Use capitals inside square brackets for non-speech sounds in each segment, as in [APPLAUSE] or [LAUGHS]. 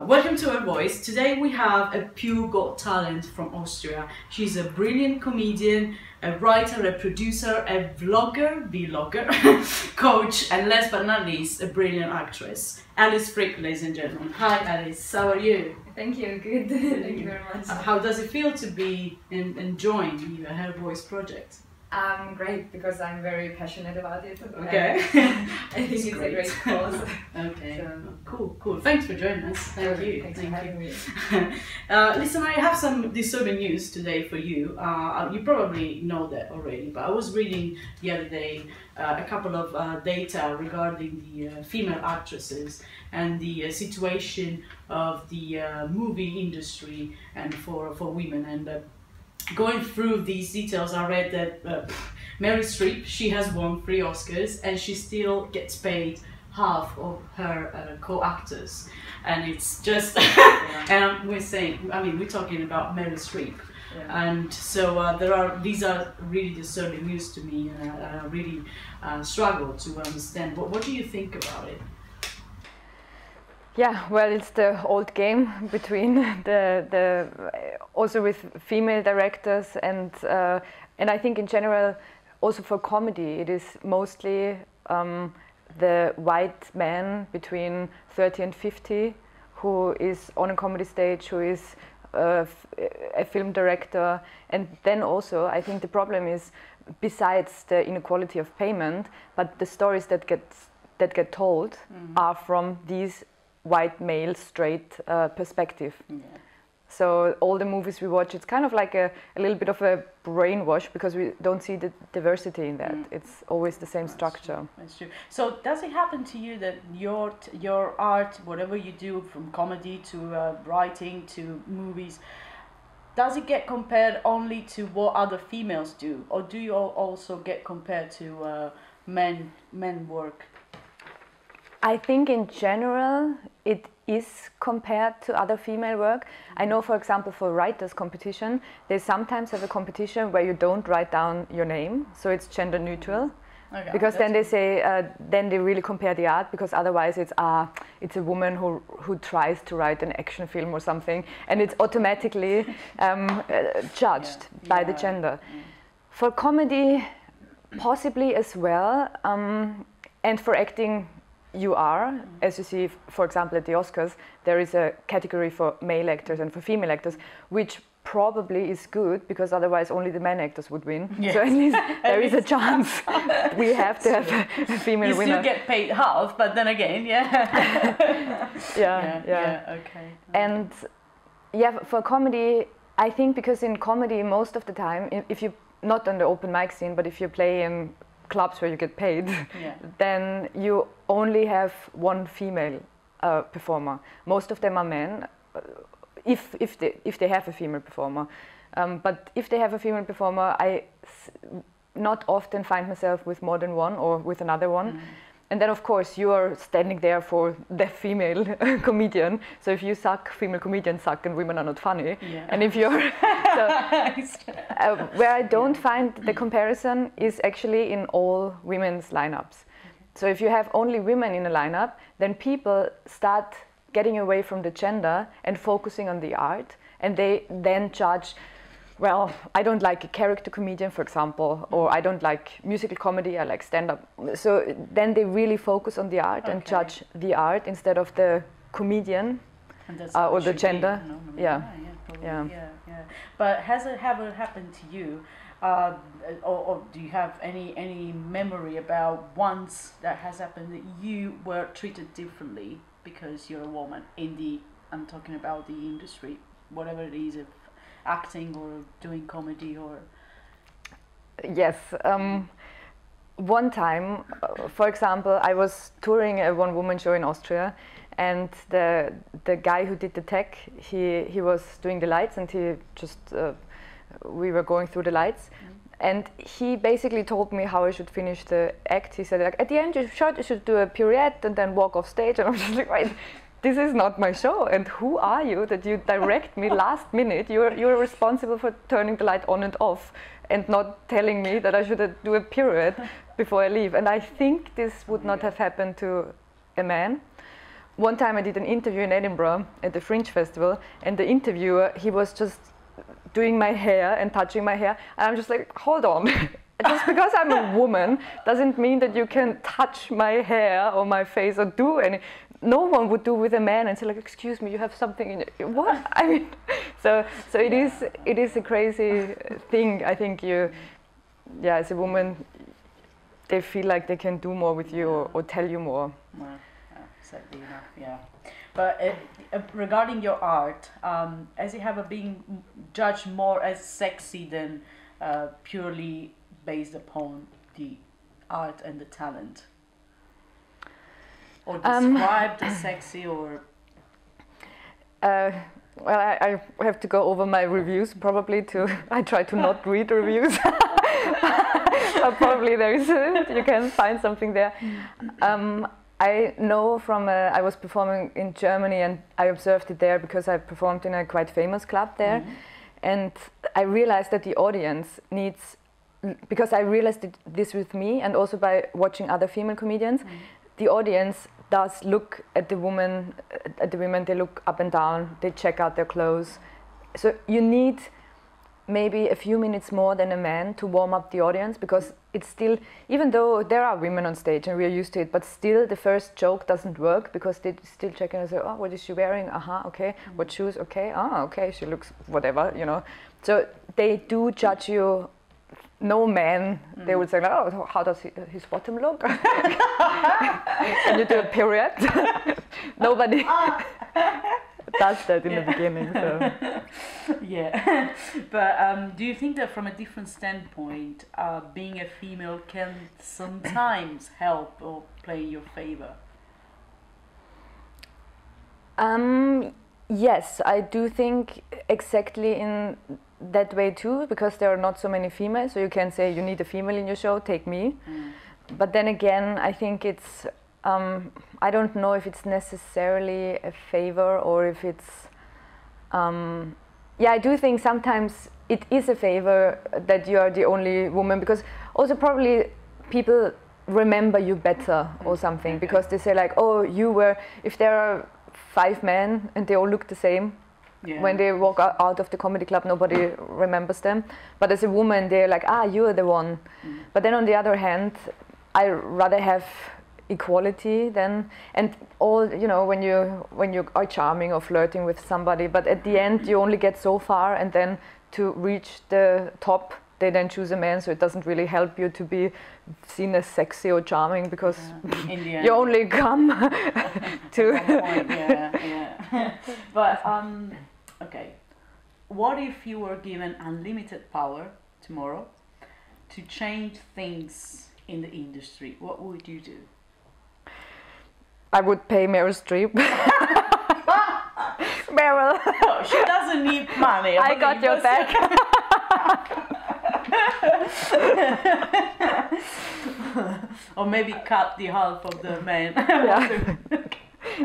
Welcome to Her Voice. Today we have a pure got talent from Austria. She's a brilliant comedian, a writer, a producer, a vlogger, vlogger, [LAUGHS] coach, and last but not least, a brilliant actress. Alice Frick, ladies and gentlemen. Hi Alice, how are you? Thank you, good. [LAUGHS] Thank you very much. How does it feel to be in, enjoying the Her Voice project? Um, great, because I'm very passionate about it. Okay. [LAUGHS] I think [LAUGHS] it's, it's a great cause. [LAUGHS] okay. So. Cool, cool. Thanks for joining us. Thank you. Thanks Thank for you. having me. uh, listen, I have some disturbing news today for you. Uh, you probably know that already, but I was reading the other day uh, a couple of uh, data regarding the uh, female actresses and the uh, situation of the uh, movie industry and for, for women. And going through these details, I read that uh, Meryl Streep, she has won three Oscars and she still gets paid half of her uh, co-actors. And it's just, [LAUGHS] and we're saying, I mean, we're talking about Meryl Streep. Yeah. And so uh, there are these are really disturbing news to me, and I, I really uh, struggle to understand. What what do you think about it? Yeah, well, it's the old game between [LAUGHS] the the also with female directors and uh, and I think in general also for comedy it is mostly um, the white man between 30 and 50 who is on a comedy stage who is uh, a film director and then also I think the problem is besides the inequality of payment but the stories that get that get told mm. are from these white male straight uh, perspective. Yeah. So all the movies we watch, it's kind of like a, a, little bit of a brainwash because we don't see the diversity in that. Mm. It's always the same That's structure. True. That's true. So does it happen to you that your your art, whatever you do, from comedy to uh, writing to movies, does it get compared only to what other females do, or do you also get compared to uh, men men work? I think in general it is compared to other female work. I know, for example, for writers' competition, they sometimes have a competition where you don't write down your name, so it's gender neutral. Okay, because then they say, uh, then they really compare the art, because otherwise it's ah, uh, it's a woman who who tries to write an action film or something, and it's automatically [LAUGHS] um, uh, judged yeah. by yeah. the gender. Mm. For comedy, possibly as well, um, and for acting, you are, mm. as you see, for example, at the Oscars, there is a category for male actors and for female actors, which probably is good because otherwise only the men actors would win. Yes. [LAUGHS] So at least [LAUGHS] there is a chance [LAUGHS] we have to have a, female you winner. You still get paid half, but then again, yeah. yeah, yeah, yeah, yeah, okay. And yeah, for comedy, I think because in comedy most of the time, if you not on the open mic scene, but if you play in clubs where you get paid, yeah. [LAUGHS] then you only have one female uh, performer. Most of them are men, uh, if, if, they, if they have a female performer. Um, but if they have a female performer, I not often find myself with more than one or with another one. Mm. And then, of course, you are standing there for the female [LAUGHS] comedian. So if you suck, female comedians suck, and women are not funny. Yeah. And if you're [LAUGHS] so, [LAUGHS] uh, where I don't find the comparison is actually in all women's lineups. So if you have only women in a lineup, then people start getting away from the gender and focusing on the art, and they then judge well, I don't like a character comedian, for example, or I don't like musical comedy, I like stand up. So then they really focus on the art okay. and judge the art instead of the comedian uh, or the gender. Yeah. Yeah, yeah, yeah. yeah, But has it ever happened to you? Uh, or, or, do you have any any memory about once that has happened that you were treated differently because you're a woman in the I'm talking about the industry, whatever it is, acting or doing comedy or? Yes. Um, one time, uh, for example, I was touring a one-woman show in Austria, and the the guy who did the tech, he he was doing the lights, and he just uh, we were going through the lights, mm. and he basically told me how I should finish the act. He said like at the end you should you should do a pirouette and then walk off stage, [LAUGHS] and I'm just like right this is not my show and who are you that you direct me last minute you're you're responsible for turning the light on and off and not telling me that I should do a pirouette before I leave and I think this would not have happened to a man one time I did an interview in Edinburgh at the Fringe Festival, and the interviewer he was just doing my hair and touching my hair, and I'm just like, hold on. [LAUGHS] just because I'm a woman doesn't mean that you can touch my hair or my face or do any. No one would do with a man and say like, "Excuse me, you have something in your what?" [LAUGHS] I mean, [LAUGHS] so so it is it is a crazy thing. I think you, yeah, as a woman, they feel like they can do more with you or, or tell you more. Sadly enough, yeah. But uh, uh, regarding your art, um, as you have a being judged more as sexy than uh, purely based upon the art and the talent, or described um, as sexy, or. [LAUGHS] Uh, well, I, I, have to go over my reviews probably to. [LAUGHS] I try to not [LAUGHS] read reviews. but probably there is. you can find something there. Um, I know from uh, I was performing in Germany and I observed it there because I performed in a quite famous club there, mm-hmm. and I realized that the audience needs because I realized this with me and also by watching other female comedians, mm-hmm. The audience does look at the woman at the women they look up and down they check out their clothes. So you need maybe a few minutes more than a man to warm up the audience because it's still even though there are women on stage and we're used to it but still the first joke doesn't work because they still check and say oh what is she wearing? Uh-huh okay. Mm-hmm. what shoes? Okay. Oh okay. She looks whatever you know. So they do judge you no man mm. they would say oh how does he, his bottom look [LAUGHS] and you do a period [LAUGHS] nobody [LAUGHS] does that in yeah. the beginning. So. yeah, but um, do you think that from a different standpoint, uh, being a female can sometimes [CLEARS THROAT] help or play in your favor? Um, yes, I do think exactly in that way too, because there are not so many females. So you can say you need a female in your show, take me. Mm. But then again, I think it's um, I don't know if it's necessarily a favor or if it's. Um, yeah, I do think sometimes it is a favor that you are the only woman because also probably people remember you better or something because they say like, oh, you were. If there are five men and they all look the same, yeah. when they walk out of the comedy club, nobody remembers them. But as a woman, they're like, ah, you're the one. Mm. But then on the other hand, I rather have equality then and all you know when you when you are charming or flirting with somebody but at the end you only get so far and then to reach the top they then choose a man so it doesn't really help you to be seen as sexy or charming because yeah. [LAUGHS] you only come [LAUGHS] to yeah, yeah. [LAUGHS] but um okay what if you were given unlimited power tomorrow to change things in the industry what would you do I would pay Meryl Streep. [LAUGHS] Meryl. No, she doesn't need money. I, got your back. [LAUGHS] [LAUGHS] or maybe cut the half of the man. Yeah.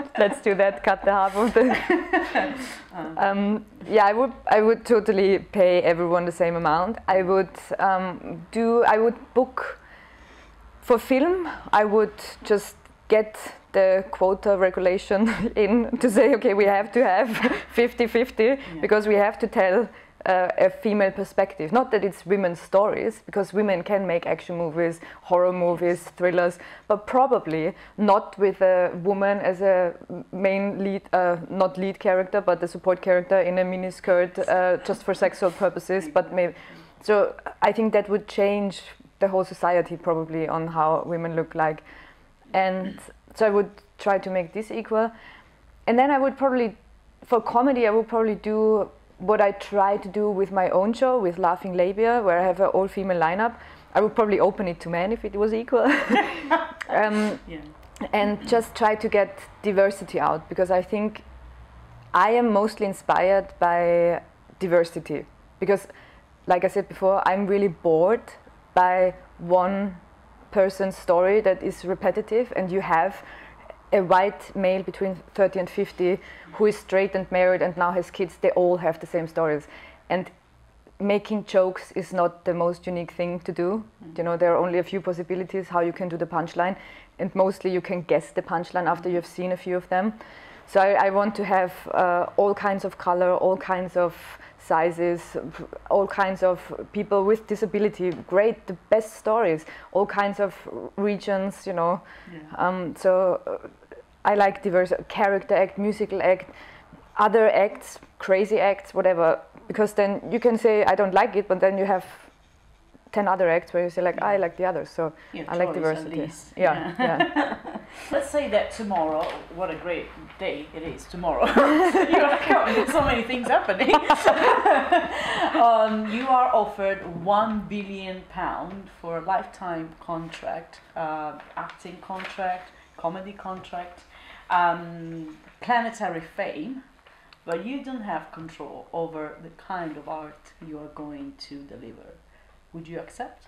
[LAUGHS] Let's do that. Cut the half of the. [LAUGHS] [LAUGHS] Um, yeah, I would. I would totally pay everyone the same amount. I would um, do. I would book for film. I would just get the quota regulation in to say, okay, we have to have 50-50 yeah. because we have to tell uh, a female perspective. Not that it's women's stories, because women can make action movies, horror movies, thrillers, but probably not with a woman as a main lead, uh, not lead character, but the support character in a miniskirt uh, just for sexual purposes. But maybe, so I think that would change the whole society probably on how women look like, and so I would try to make this equal. And then I would probably, for comedy, I would probably do what I try to do with my own show, with Laughing Labia, where I have an all female lineup. I would probably open it to men if it was equal. [LAUGHS] [LAUGHS] um, yeah. And just try to get diversity out because I think I am mostly inspired by diversity. Because, like I said before, I'm really bored by one person's story that is repetitive and you have a white male between 30 and 50 who is straight and married and now has kids they all have the same stories and making jokes is not the most unique thing to do. Mm. You know, there are only a few possibilities how you can do the punchline, and mostly you can guess the punchline after you've seen a few of them. So I, I want to have uh, all kinds of color, all kinds of sizes, all kinds of people with disability, great, the best stories, all kinds of regions, you know. Yeah. Um, so uh, I like diverse character act, musical act, other acts, crazy acts, whatever, because then you can say I don't like it, but then you have ten other acts where you say like I like the others. So yeah, I like diversity. Yeah, yeah. [LAUGHS] Let's say that tomorrow, what a great day it is tomorrow. [LAUGHS] you are so many things happening. [LAUGHS] um, you are offered one billion pound for a lifetime contract, uh, acting contract, comedy contract, um, planetary fame but you don't have control over the kind of art you are going to deliver. Would you accept?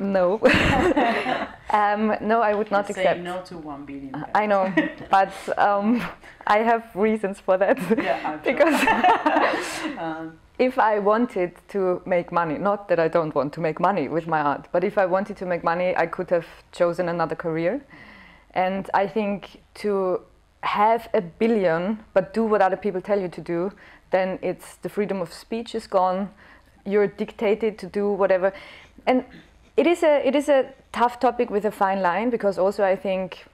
No. [LAUGHS] um, no, I would not Say accept. no to one billion. I know, but um, I have reasons for that. Yeah, [LAUGHS] because [LAUGHS] um, if I wanted to make money, not that I don't want to make money with my art, but if I wanted to make money, I could have chosen another career. And I think to have a billion but do what other people tell you to do, then it's the freedom of speech is gone. You're dictated to do whatever, and it is a it is a tough topic with a fine line because also I think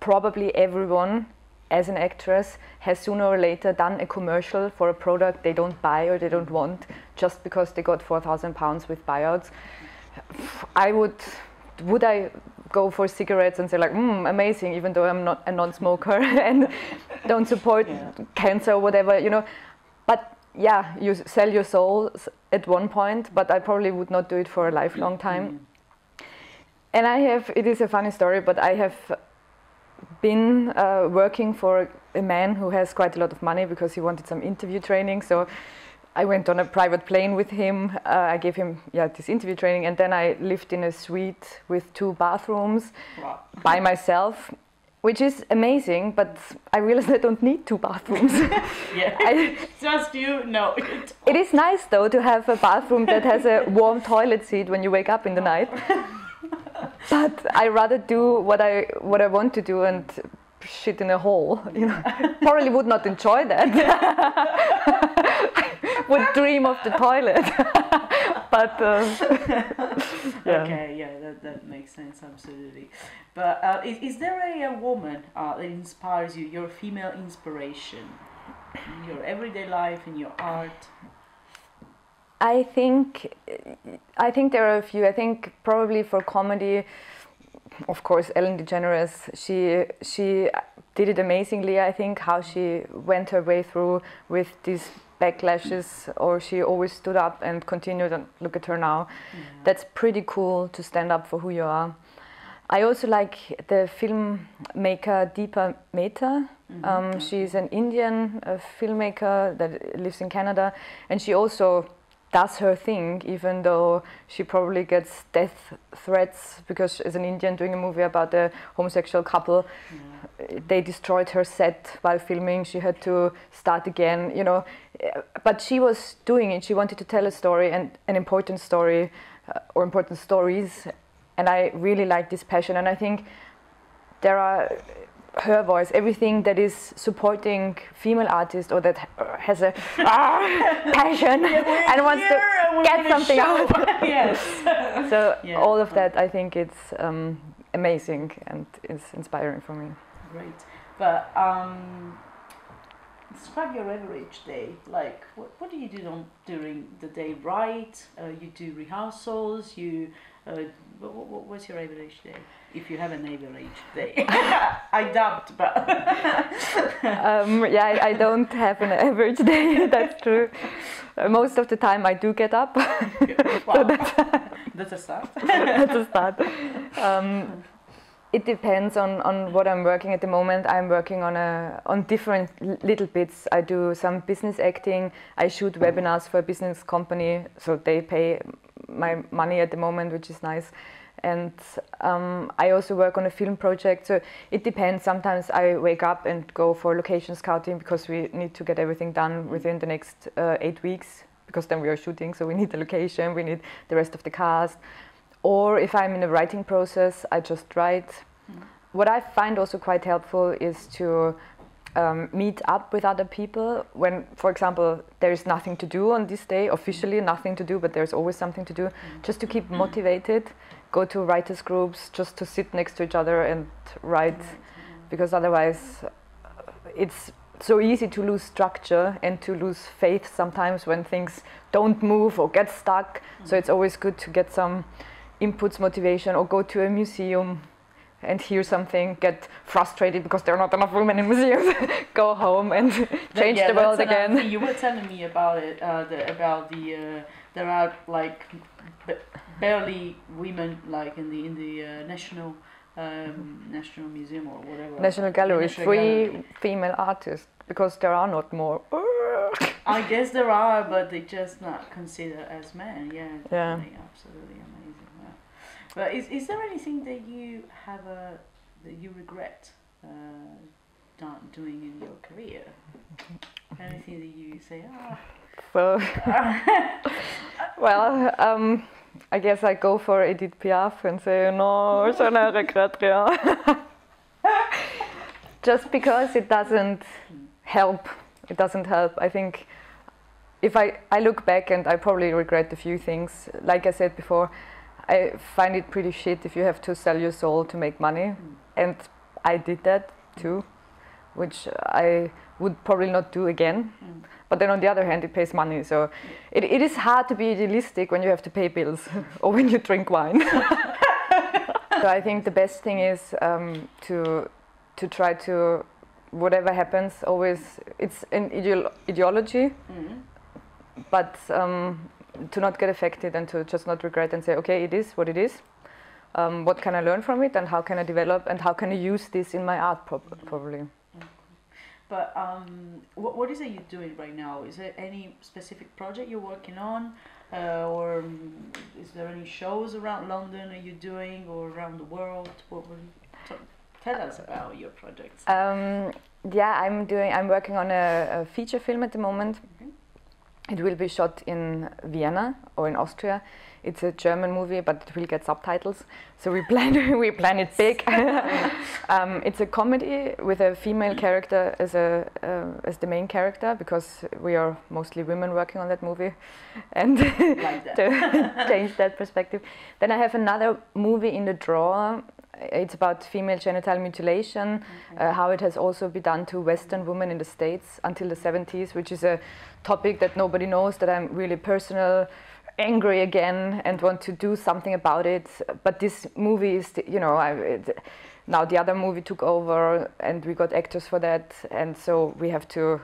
probably everyone as an actress has sooner or later done a commercial for a product they don't buy or they don't want just because they got 4,000 pounds with buyouts. I would would I go for cigarettes and say like, mm, amazing, even though I'm not a non-smoker [LAUGHS] and don't support yeah. cancer or whatever, you know. But yeah, you sell your soul at one point, but I probably would not do it for a lifelong time. Mm. And I have, it is a funny story, but I have been uh, working for a man who has quite a lot of money because he wanted some interview training. So I went on a private plane with him. Uh, I gave him yeah this interview training, and then I lived in a suite with two bathrooms wow. by myself, which is amazing. But I realized [LAUGHS] I don't need two bathrooms. [LAUGHS] [LAUGHS] yeah, I, just you know. It is nice though to have a bathroom that has a warm toilet seat when you wake up in the night. but I rather do what I what I want to do and shit in a hole. You know, probably would not enjoy that would dream of the toilet. [LAUGHS] but uh, yeah. okay, yeah, that, that makes sense absolutely. But uh, is, is there a, a woman uh, that inspires you? Your female inspiration, in your everyday life, in your art. I think, I think there are a few. I think probably for comedy, of course, Ellen DeGeneres. She she did it amazingly. I think how she went her way through with these backlashes or she always stood up and continued and look at her now yeah. that's pretty cool to stand up for who you are i also like the filmmaker deepa mehta mm-hmm. um, she's an indian uh, filmmaker that lives in canada and she also does her thing even though she probably gets death threats because as an indian doing a movie about a homosexual couple yeah. they destroyed her set while filming she had to start again you know but she was doing it. She wanted to tell a story and an important story uh, or important stories. And I really like this passion. And I think there are her voice, everything that is supporting female artists or that has a ah, [LAUGHS] passion yeah, and wants to get something out. [LAUGHS] yes. so yeah. all of that, I think it's um, amazing and it's inspiring for me. Great, but. Um, describe your average day. Like, what, what do you do on, during the day? Write? Uh, you do rehearsals? You uh, what, what, what's your average day? If you have an average day, [LAUGHS] [LAUGHS] I doubt, but [LAUGHS] um, yeah, I, I, don't have an average day. that's true. Uh, most of the time, I do get up. so that's, that's a start. that's a start. Um, it depends on, on what I'm working at the moment. I'm working on a on different little bits. I do some business acting. I shoot webinars for a business company, so they pay my money at the moment, which is nice. and um, I also work on a film project. So it depends. Sometimes I wake up and go for location scouting because we need to get everything done within the next uh, eight weeks because then we are shooting. So we need the location, we need the rest of the cast. Or if I'm in a writing process, I just write. Mm. What I find also quite helpful is to um, meet up with other people when, for example, there is nothing to do on this day, officially nothing to do, but there's always something to do, mm. just to keep motivated go to writers groups just to sit next to each other and write because otherwise uh, it's so easy to lose structure and to lose faith sometimes when things don't move or get stuck. So it's always good to get some inputs motivation or go to a museum and hear something get frustrated because there are not enough women in museums [LAUGHS] go home and [LAUGHS] change yeah, the world again you were telling me about it uh, the, about the uh, there are like barely women like in the in the uh, national um, national museum or whatever. National Gallery, national three gallery. female artists because there are not more. I guess there are, but they just not considered as men. Yeah. Yeah. Absolutely. But is is there anything that you have a that you regret uh, not doing in your career? Anything that you say, ah. Well, [LAUGHS] well, um, I guess I go for Edith Piaf and say, no, je ne regrette rien. Just because it doesn't help. It doesn't help. I think if I, I look back and I probably regret a few things. Like I said before, I find it pretty shit if you have to sell your soul to make money. Mm. And I did that too, which I would probably not do again. Mm. But then on the other hand, it pays money. So it, it is hard to be idealistic when you have to pay bills [LAUGHS] or when you drink wine. [LAUGHS] so I think the best thing is um, to to try to whatever happens always it's an ideolo- ideology mm-hmm. but um, to not get affected and to just not regret and say okay it is what it is um, what can i learn from it and how can i develop and how can i use this in my art pro- probably but um, what, what is it you're doing right now? Is there any specific project you're working on? Uh, or um, is there any shows around London are you doing or around the world? What will you tell us about your projects? Um, yeah, I'm doing. I'm working on a, a feature film at the moment. It will be shot in Vienna or in Austria it's a German movie, but it will get subtitles. So we [LAUGHS] plan we plan it big. [LAUGHS] um, it's a comedy with a female character as a uh, as the main character because we are mostly women working on that movie, [LAUGHS] and like to change that perspective. Then I have another movie in the drawer. It's about female genital mutilation, okay. uh, how it has also been done to Western women in the States until the 70s, which is a topic that nobody knows that I'm really personal angry again and want to do something about it. But this movie is, you know, I, it, now the other movie took over and we got actors for that, and so we have to,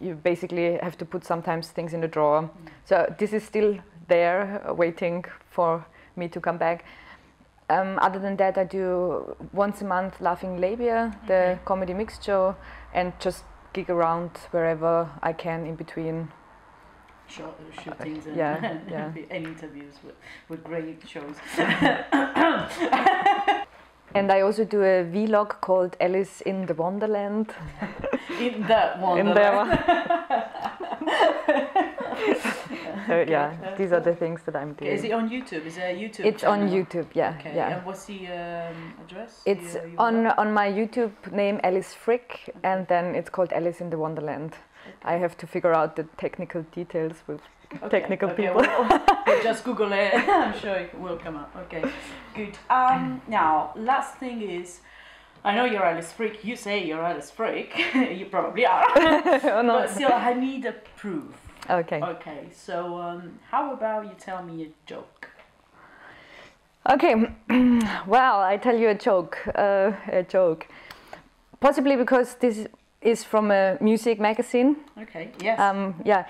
you basically have to put sometimes things in the drawer. Mm. So this is still there, uh, waiting for me to come back. Um, other than that, I do once a month Laughing Labia, the mm-hmm. comedy mixed show, and just gig around wherever I can in between shootings and, yeah, [LAUGHS] yeah. [LAUGHS] and interviews with, with great shows. [LAUGHS] and I also do a vlog called Alice in the Wonderland. in the Wonderland. So okay. yeah, these are the things that I'm doing. Okay. Is it on YouTube? Is it a YouTube? It's channel? on YouTube. Yeah. Okay. Yeah. And what's the um, address? It's on on my YouTube name Alice Frick, okay. and then it's called Alice in the Wonderland. I have to figure out the technical details with technical people. [LAUGHS] we'll just Google it. [LAUGHS] I'm sure it will come up. Okay, good. Um, now, last thing is, I know you're Alice Freak. You say you're Alice Freak. [LAUGHS] you probably are. oh, no. But still, I need a proof. Okay. Okay. So, um, how about you tell me a joke? Okay. [CLEARS THROAT] well, I tell you a joke. Uh, a joke. Possibly because this is from a music magazine. Okay, yes. Um, yeah.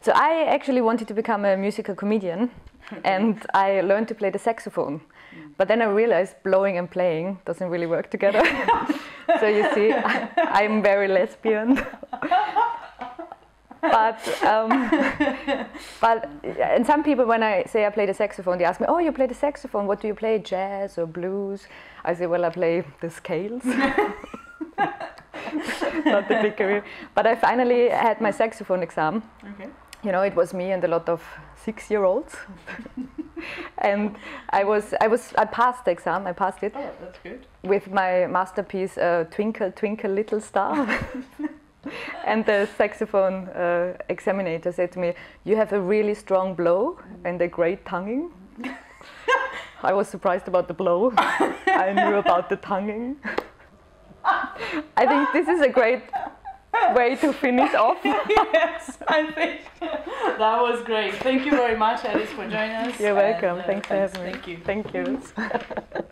So I actually wanted to become a musical comedian and I learned to play the saxophone. Mm. But then I realized blowing and playing doesn't really work together. [LAUGHS] so you see, [LAUGHS] I, am very lesbian. [LAUGHS] but um, [LAUGHS] but and some people when I say I play the saxophone, they ask me, "Oh, you play the saxophone? What do you play? Jazz or blues?" I say, "Well, I play the scales." [LAUGHS] Not the big career. But I finally had my saxophone exam. Okay. You know, it was me and a lot of six-year-olds, [LAUGHS] and I was I was I passed the exam. I passed it Oh, that's good. with my masterpiece uh, Twinkle Twinkle Little Star. [LAUGHS] and the saxophone uh, examiner said to me, You have a really strong blow and a great tonguing. [LAUGHS] I was surprised about the blow. [LAUGHS] I knew about the tonguing. I think this is a great way to finish off. yes, I think that was great. Thank you very much, Alice, for joining us. You're welcome. And, uh, Thanks for having me. Thank you. Thank you.